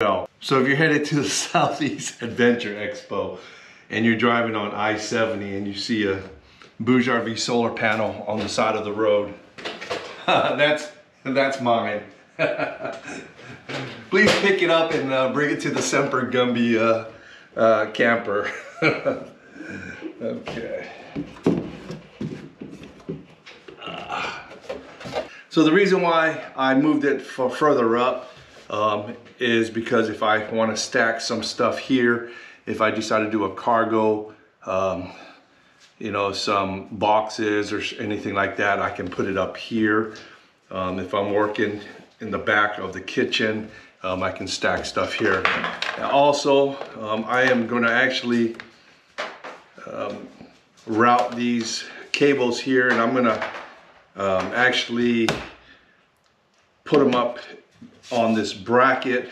So if you're headed to the Southeast Adventure Expo and you're driving on I-70 and you see a BougeRV solar panel on the side of the road, that's, that's mine. Please pick it up and uh, bring it to the Semper Gumby uh, uh, camper. okay. So the reason why I moved it for further up um, is because if I want to stack some stuff here, if I decide to do a cargo, um, you know, some boxes or anything like that, I can put it up here. Um, if I'm working in the back of the kitchen, um, I can stack stuff here. Also, um, I am going to actually um, route these cables here and I'm going to actually put them up on this bracket